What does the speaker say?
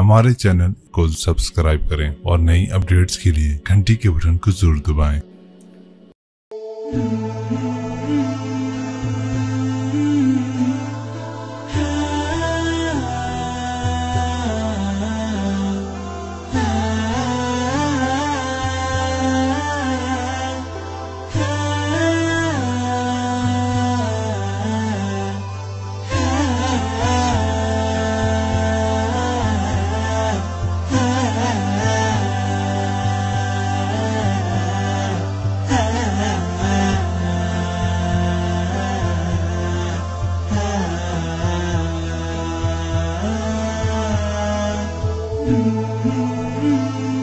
हमारे चैनल को सब्सक्राइब करें और नई अपडेट्स के लिए घंटी के बटन को ज़रूर दबाएँ। Mm-hmm.